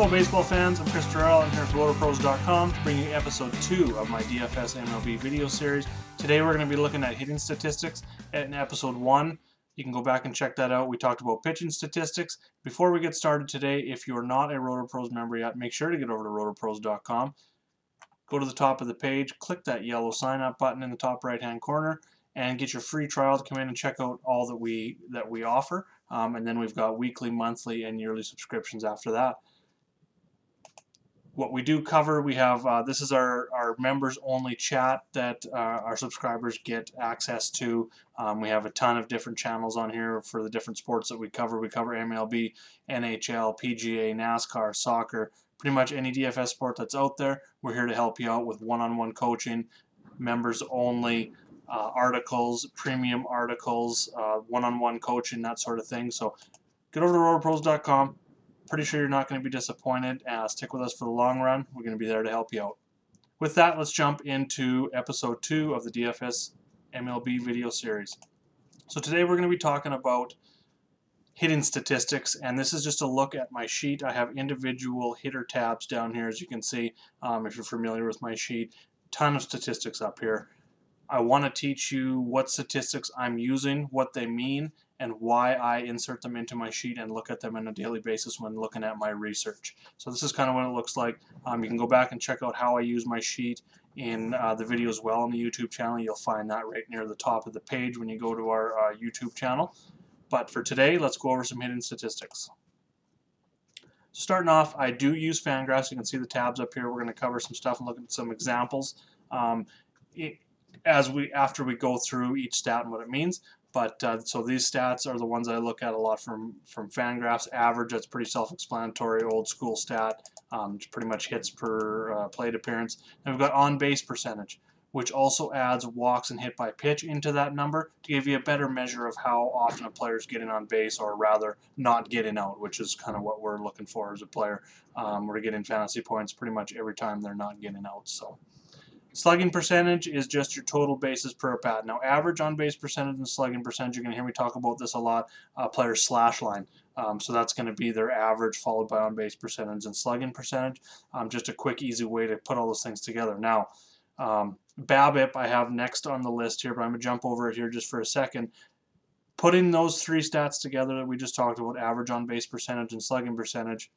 Hello, baseball fans. I'm Chris Terrell. I'm here at RotoPros.com to bring you episode two of my DFS MLB video series. Today, we're going to be looking at hitting statistics. In episode one, you can go back and check that out. We talked about pitching statistics. Before we get started today, if you're not a RotoPros member yet, make sure to get over to RotoPros.com. Go to the top of the page, click that yellow sign up button in the top right hand corner, and get your free trial to come in and check out all that we that we offer. Um, and then we've got weekly, monthly, and yearly subscriptions after that. What we do cover, we have uh, this is our, our members only chat that uh, our subscribers get access to. Um, we have a ton of different channels on here for the different sports that we cover. We cover MLB, NHL, PGA, NASCAR, soccer, pretty much any DFS sport that's out there. We're here to help you out with one on one coaching, members only uh, articles, premium articles, one on one coaching, that sort of thing. So get over to rotopros.com. Pretty sure you're not going to be disappointed. Uh, stick with us for the long run. We're going to be there to help you out. With that, let's jump into episode two of the DFS MLB video series. So today we're going to be talking about hitting statistics, and this is just a look at my sheet. I have individual hitter tabs down here, as you can see, um, if you're familiar with my sheet. Ton of statistics up here. I want to teach you what statistics I'm using, what they mean, and why I insert them into my sheet and look at them on a daily basis when looking at my research. So this is kind of what it looks like. Um, you can go back and check out how I use my sheet in uh, the video as well on the YouTube channel. You'll find that right near the top of the page when you go to our uh, YouTube channel. But for today, let's go over some hidden statistics. Starting off, I do use Fangraphs. You can see the tabs up here. We're going to cover some stuff and look at some examples. Um, it, as we after we go through each stat and what it means. But uh, so these stats are the ones I look at a lot from from Fangraphs. Average, that's pretty self-explanatory, old school stat. Um, pretty much hits per uh, plate appearance. And we've got on base percentage, which also adds walks and hit by pitch into that number to give you a better measure of how often a player is getting on base, or rather not getting out, which is kind of what we're looking for as a player. Um, we're getting fantasy points pretty much every time they're not getting out. So. Slugging percentage is just your total bases per at bat. Now, average on base percentage and slugging percentage, you're going to hear me talk about this a lot, uh, players slash line. Um, so that's going to be their average followed by on base percentage and slugging percentage. Um, just a quick, easy way to put all those things together. Now, um, BABIP I have next on the list here, but I'm going to jump over here just for a second. Putting those three stats together that we just talked about, average on base percentage and slugging percentage,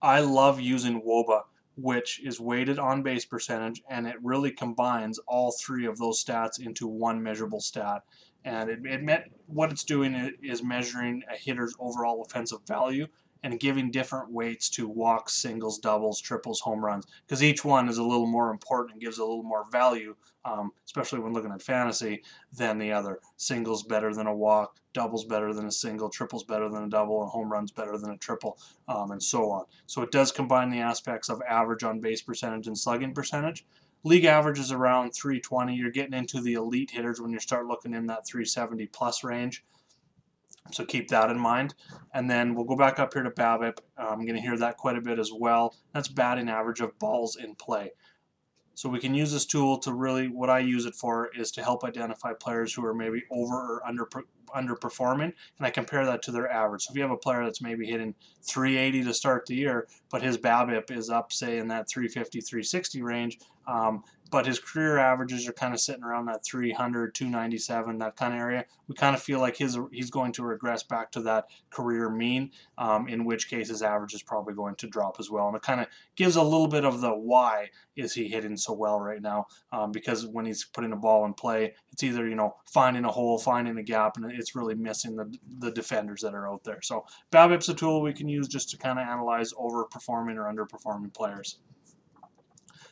I love using WOBA which is weighted on base percentage, and it really combines all three of those stats into one measurable stat. And it, it met, what it's doing is measuring a hitter's overall offensive value and giving different weights to walks, singles, doubles, triples, home runs, because each one is a little more important and gives a little more value, um, especially when looking at fantasy, than the other. Singles better than a walk, doubles better than a single, triples better than a double, and home runs better than a triple, um, and so on. So it does combine the aspects of average on base percentage and slugging percentage. League average is around 320. You're getting into the elite hitters when you start looking in that 370 plus range. So keep that in mind. And then we'll go back up here to BABIP. I'm going to hear that quite a bit as well. That's batting average of balls in play. So we can use this tool to really, what I use it for is to help identify players who are maybe over or under underperforming, and I compare that to their average. So if you have a player that's maybe hitting 380 to start the year, but his BABIP is up, say, in that 350, 360 range, um, but his career averages are kind of sitting around that 300, 297, that kind of area. We kind of feel like his he's going to regress back to that career mean, um, in which case his average is probably going to drop as well. And it kind of gives a little bit of the why is he hitting so well right now, um, because when he's putting a ball in play, it's either you know finding a hole, finding a gap, and it's really missing the the defenders that are out there. So BABIP's a tool we can use just to kind of analyze overperforming or underperforming players.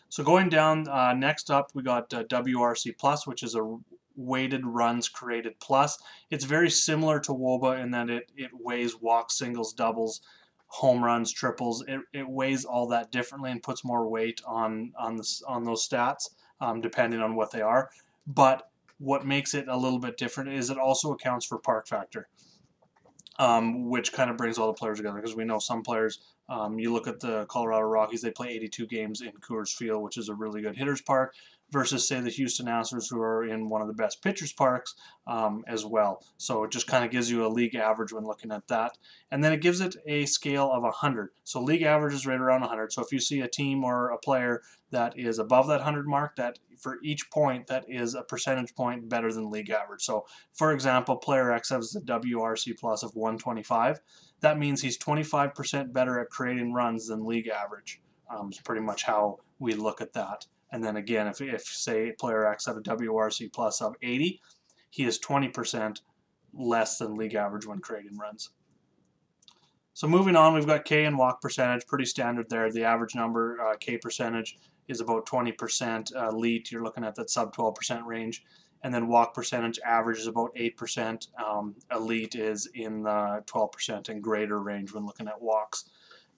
So going down, uh, next up we got uh, WRC Plus, which is a weighted runs created plus. It's very similar to WOBA in that it, it weighs walks, singles, doubles, home runs, triples. It, it weighs all that differently and puts more weight on on the, on those stats um, depending on what they are. But what makes it a little bit different is it also accounts for park factor um, which kind of brings all the players together because we know some players. Um, you look at the Colorado Rockies; they play 82 games in Coors Field, which is a really good hitters park. Versus say the Houston Astros who are in one of the best pitchers parks um, as well. So it just kind of gives you a league average when looking at that. And then it gives it a scale of 100. So league average is right around 100. So if you see a team or a player that is above that 100 mark, that for each point that is a percentage point better than league average. So for example, player X has a WRC plus of 125. That means he's 25% better at creating runs than league average. Um, pretty much how we look at that. And then again, if, if say player X had a WRC plus of 80, he is 20% less than league average when creating runs. So moving on, we've got K and walk percentage, pretty standard there. The average number, uh, K percentage, is about 20%. Uh, elite, you're looking at that sub 12% range. And then walk percentage average is about 8%. Um, elite is in the 12% and greater range when looking at walks.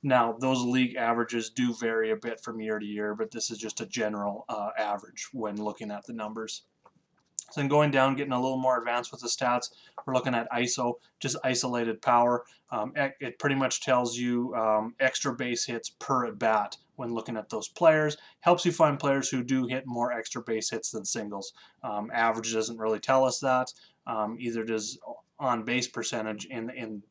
Now, those league averages do vary a bit from year to year, but this is just a general uh, average when looking at the numbers. So then going down, getting a little more advanced with the stats, we're looking at ISO, just isolated power. Um, it pretty much tells you um, extra base hits per at bat when looking at those players. Helps you find players who do hit more extra base hits than singles. Um, average doesn't really tell us that. Um, either does on base percentage in in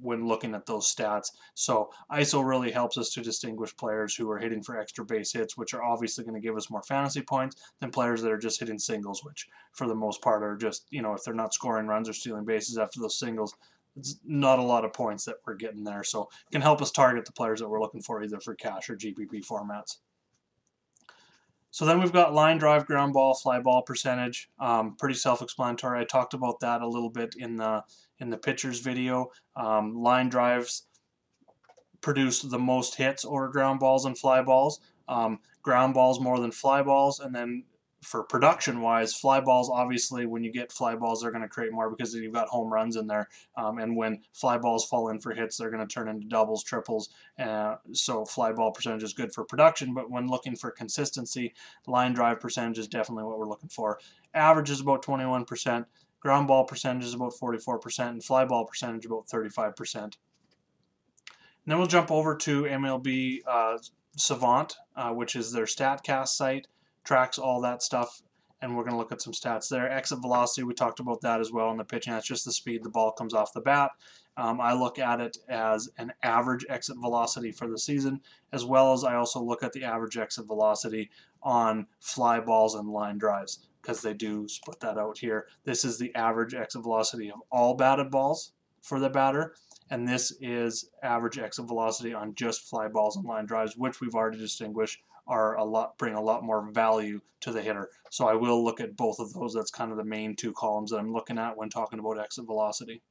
when looking at those stats. So ISO really helps us to distinguish players who are hitting for extra base hits, which are obviously going to give us more fantasy points than players that are just hitting singles, which for the most part are just, you know, if they're not scoring runs or stealing bases after those singles, it's not a lot of points that we're getting there. So it can help us target the players that we're looking for either for cash or GPP formats. So then we've got line drive, ground ball, fly ball percentage. Um, pretty self-explanatory. I talked about that a little bit in the in the pitchers video. Um, line drives produce the most hits over ground balls and fly balls. Um, ground balls more than fly balls, and then for production wise, fly balls obviously when you get fly balls they're going to create more because you've got home runs in there, um, and when fly balls fall in for hits they're going to turn into doubles, triples. Uh, so fly ball percentage is good for production, but when looking for consistency, line drive percentage is definitely what we're looking for. Average is about 21%, ground ball percentage is about 44%, and fly ball percentage about 35%. And then we'll jump over to MLB uh, Savant, uh, which is their StatCast site tracks all that stuff and we're going to look at some stats there. Exit velocity, we talked about that as well in the pitching. That's just the speed the ball comes off the bat. Um, I look at it as an average exit velocity for the season, as well as I also look at the average exit velocity on fly balls and line drives, because they do split that out here. This is the average exit velocity of all batted balls for the batter, and this is average exit velocity on just fly balls and line drives, which we've already distinguished are a lot bring a lot more value to the hitter. So I will look at both of those. That's kind of the main two columns that I'm looking at when talking about exit velocity.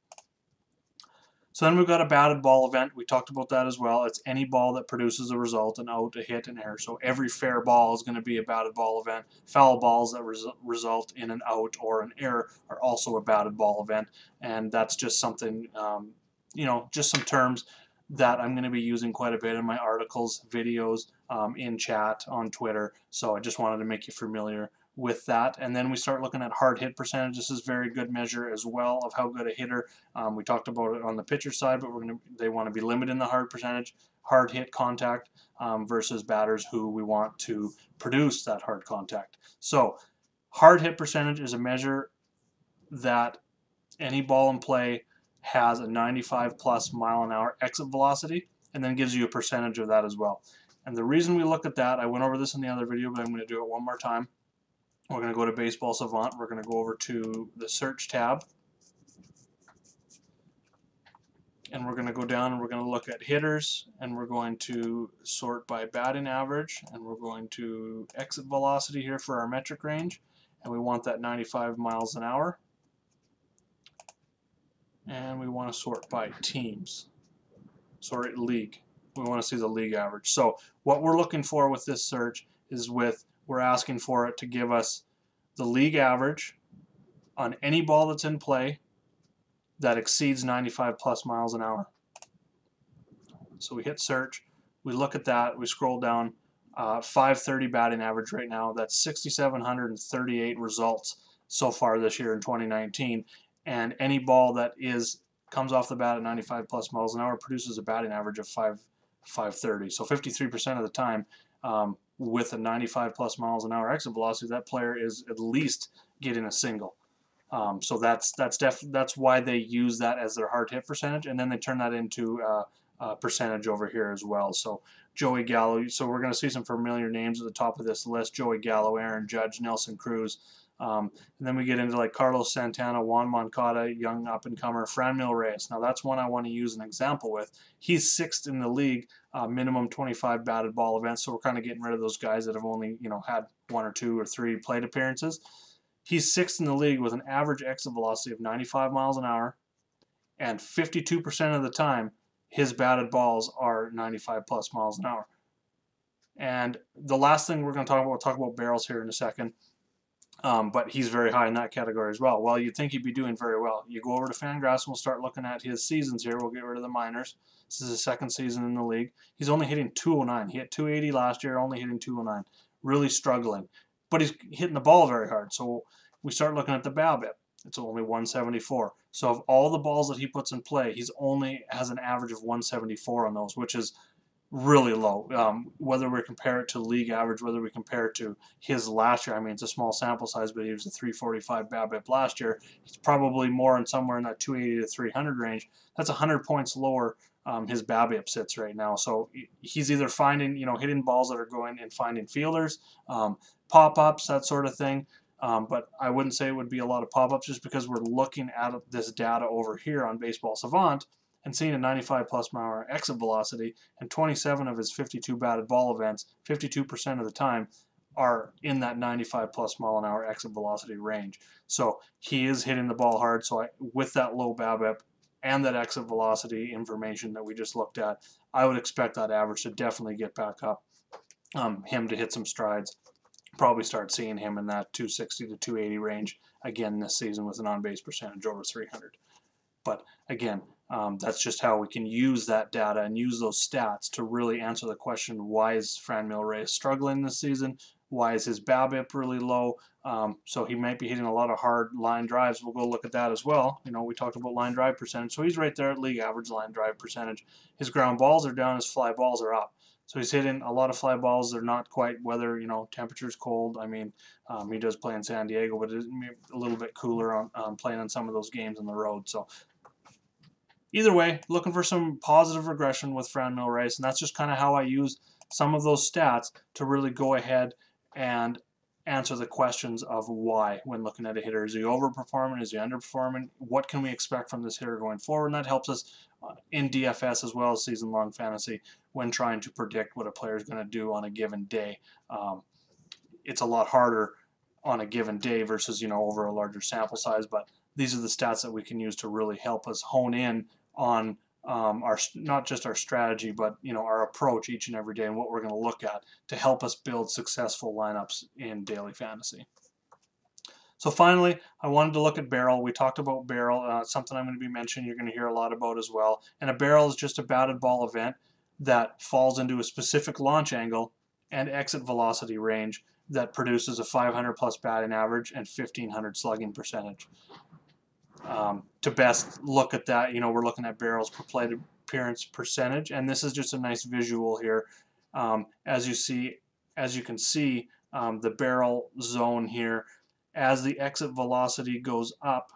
So then we've got a batted ball event. We talked about that as well. It's any ball that produces a result, an out, a hit, an error. So every fair ball is going to be a batted ball event. Foul balls that res result in an out or an error are also a batted ball event. And that's just something, um, you know, just some terms that I'm going to be using quite a bit in my articles, videos, um, in chat, on Twitter. So I just wanted to make you familiar with that. And then we start looking at hard hit percentage. This is very good measure as well of how good a hitter. Um, we talked about it on the pitcher side, but we're to they want to be limiting the hard percentage, hard hit contact um, versus batters who we want to produce that hard contact. So hard hit percentage is a measure that any ball in play has a 95 plus mile an hour exit velocity and then gives you a percentage of that as well. And the reason we look at that, I went over this in the other video, but I'm going to do it one more time. We're going to go to Baseball Savant. We're going to go over to the Search tab. And we're going to go down and we're going to look at hitters and we're going to sort by batting average and we're going to exit velocity here for our metric range and we want that 95 miles an hour and we want to sort by teams. Sort league. We want to see the league average. So what we're looking for with this search is with we're asking for it to give us the league average on any ball that's in play that exceeds 95 plus miles an hour. So we hit search, we look at that, we scroll down, uh, 530 batting average right now. That's 6,738 results so far this year in 2019 and any ball that is comes off the bat at 95 plus miles an hour produces a batting average of 5 530. So 53% of the time, um, with a 95 plus miles an hour exit velocity, that player is at least getting a single. Um, so that's that's def that's why they use that as their hard hit percentage, and then they turn that into uh, a percentage over here as well. So Joey Gallo. So we're going to see some familiar names at the top of this list: Joey Gallo, Aaron Judge, Nelson Cruz. Um, and then we get into like Carlos Santana, Juan Moncada, young up and comer, Franmil Reyes. Now that's one I want to use an example with. He's sixth in the league, uh, minimum 25 batted ball events. So we're kind of getting rid of those guys that have only you know had one or two or three plate appearances. He's sixth in the league with an average exit velocity of 95 miles an hour, and 52% of the time his batted balls are 95 plus miles an hour. And the last thing we're going to talk about, we'll talk about barrels here in a second. Um, but he's very high in that category as well. Well, you'd think he'd be doing very well. You go over to Fangraphs and we'll start looking at his seasons here. We'll get rid of the minors. This is his second season in the league. He's only hitting 209. He hit 280 last year, only hitting 209. Really struggling. But he's hitting the ball very hard. So we start looking at the BABIP. It's only 174. So of all the balls that he puts in play, he's only has an average of 174 on those, which is really low. Um, whether we compare it to league average, whether we compare it to his last year, I mean, it's a small sample size, but he was a 345 BABIP last year. He's probably more in somewhere in that 280 to 300 range. That's 100 points lower. Um, his BABIP sits right now, so he's either finding, you know, hitting balls that are going and finding fielders, um, pop-ups, that sort of thing. Um, but I wouldn't say it would be a lot of pop-ups just because we're looking at this data over here on Baseball Savant and seeing a 95 plus mile an hour exit velocity and 27 of his 52 batted ball events, 52% of the time, are in that 95 plus mile an hour exit velocity range. So he is hitting the ball hard. So I, with that low BABIP and that exit velocity information that we just looked at, I would expect that average to definitely get back up. Um, him to hit some strides. Probably start seeing him in that 260 to 280 range again this season with an on base percentage over 300. But again, um, that's just how we can use that data and use those stats to really answer the question, why is Franmil Reyes struggling this season? Why is his BABIP really low? Um, so he might be hitting a lot of hard line drives. We'll go look at that as well. You know, we talked about line drive percentage. So he's right there at league average line drive percentage. His ground balls are down, his fly balls are up. So he's hitting a lot of fly balls. They're not quite weather, you know, temperature's cold. I mean, um, he does play in San Diego, but it's a little bit cooler on um, playing on some of those games on the road. So either way, looking for some positive regression with Franmil Reyes, and that's just kind of how I use some of those stats to really go ahead and answer the questions of why when looking at a hitter. Is he overperforming? Is he underperforming? What can we expect from this hitter going forward? And that helps us uh, in DFS as well as season-long fantasy when trying to predict what a player is going to do on a given day. Um, it's a lot harder on a given day versus you know over a larger sample size, but these are the stats that we can use to really help us hone in on um, our not just our strategy, but you know our approach each and every day and what we're going to look at to help us build successful lineups in daily fantasy. So finally, I wanted to look at barrel. We talked about barrel, uh, something I'm going to be mentioning you're going to hear a lot about as well. And a barrel is just a batted ball event that falls into a specific launch angle and exit velocity range that produces a 500 plus batting average and 1500 slugging percentage um, to best look at that, you know, we're looking at barrels per plate appearance percentage, and this is just a nice visual here. Um, as you see, as you can see, um, the barrel zone here, as the exit velocity goes up,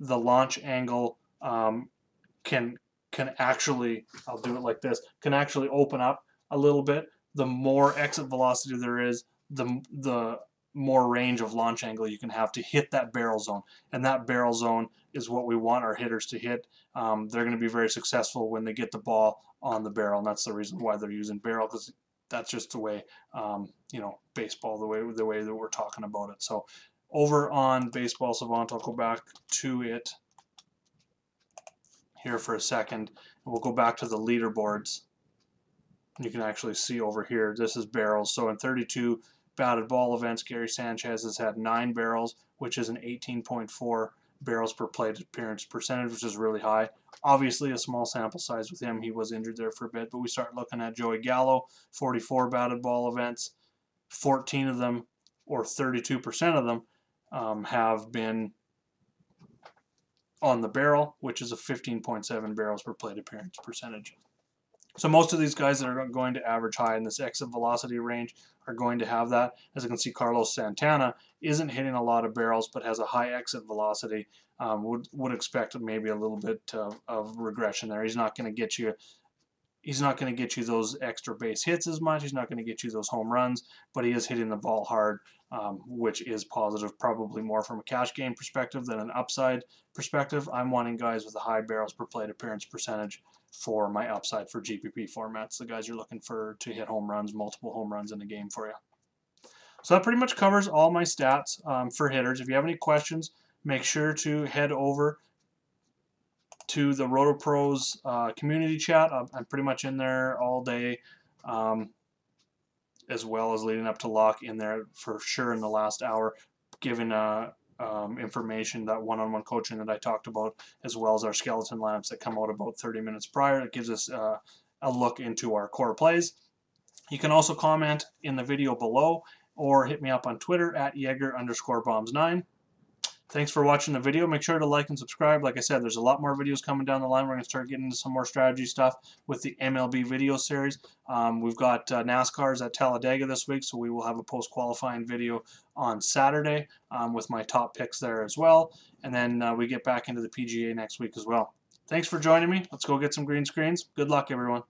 the launch angle um, can can actually, I'll do it like this, can actually open up a little bit. The more exit velocity there is, the the more range of launch angle you can have to hit that barrel zone. And that barrel zone is what we want our hitters to hit. Um, they're going to be very successful when they get the ball on the barrel, and that's the reason why they're using barrel because that's just the way um, you know baseball, the way the way that we're talking about it. So over on Baseball Savant, I'll go back to it here for a second. We'll go back to the leaderboards. You can actually see over here, this is barrels. So in 32 batted ball events, Gary Sanchez has had nine barrels, which is an 18.4 barrels per plate appearance percentage, which is really high. Obviously, a small sample size with him. He was injured there for a bit, but we start looking at Joey Gallo, 44 batted ball events. 14 of them, or 32% of them, um, have been on the barrel, which is a 15.7 barrels per plate appearance percentage. So most of these guys that are going to average high in this exit velocity range are going to have that. As you can see, Carlos Santana isn't hitting a lot of barrels, but has a high exit velocity. Um, would would expect maybe a little bit of, of regression there. He's not going to get you. He's not going to get you those extra base hits as much. He's not going to get you those home runs, but he is hitting the ball hard, um, which is positive. Probably more from a cash game perspective than an upside perspective. I'm wanting guys with a high barrels per plate appearance percentage for my upside for GPP formats. The guys you're looking for to hit home runs, multiple home runs in a game for you. So that pretty much covers all my stats um, for hitters. If you have any questions, make sure to head over to the RotoPros uh, community chat. I'm, I'm, pretty much in there all day, um, as well as leading up to lock in there for sure in the last hour, giving uh, um, information, that one-on-one coaching that I talked about, as well as our skeleton lineups that come out about 30 minutes prior. It gives us uh, a look into our core plays. You can also comment in the video below or hit me up on Twitter at Jaeger underscore bombs 9. Thanks for watching the video. Make sure to like and subscribe. Like I said, there's a lot more videos coming down the line. We're going to start getting into some more strategy stuff with the MLB video series. Um, we've got uh, NASCARs at Talladega this week, so we will have a post-qualifying video on Saturday um, with my top picks there as well. And then uh, we get back into the PGA next week as well. Thanks for joining me. Let's go get some green screens. Good luck, everyone.